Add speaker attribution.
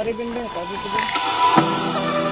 Speaker 1: सारे पिंड है काफ़ी पिंड।